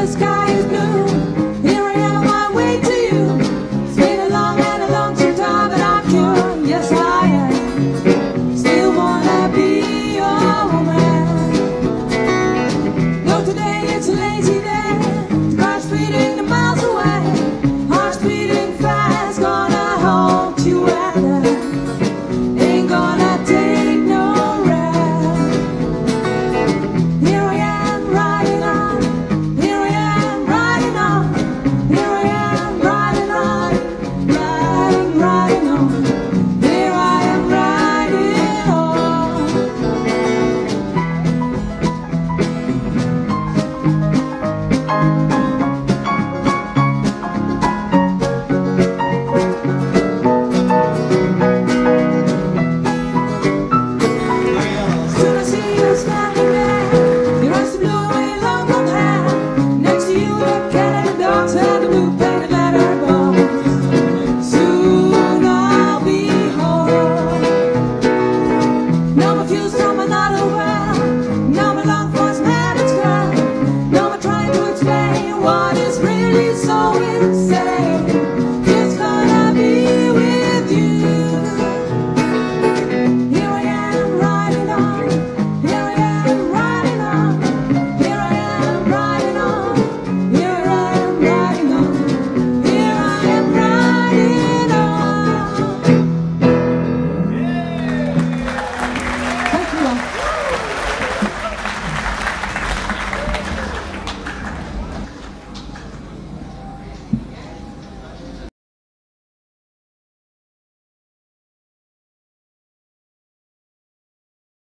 just got